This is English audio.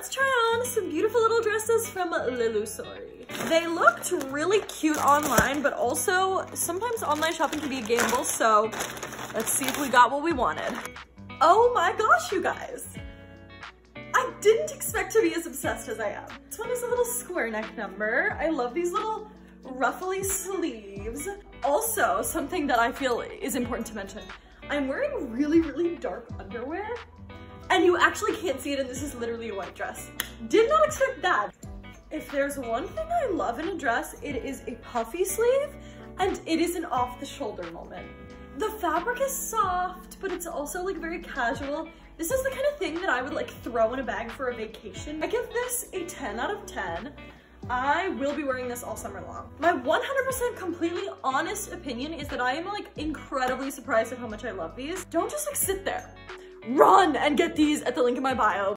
let's try on some beautiful little dresses from Lillusory. They looked really cute online, but also sometimes online shopping can be a gamble, so let's see if we got what we wanted. Oh my gosh, you guys. I didn't expect to be as obsessed as I am. This one is a little square neck number. I love these little ruffly sleeves. Also, something that I feel is important to mention, I'm wearing really, really dark underwear and you actually can't see it and this is literally a white dress. Did not expect that. If there's one thing I love in a dress, it is a puffy sleeve and it is an off the shoulder moment. The fabric is soft, but it's also like very casual. This is the kind of thing that I would like throw in a bag for a vacation. I give this a 10 out of 10. I will be wearing this all summer long. My 100% completely honest opinion is that I am like incredibly surprised at how much I love these. Don't just like sit there. Run and get these at the link in my bio.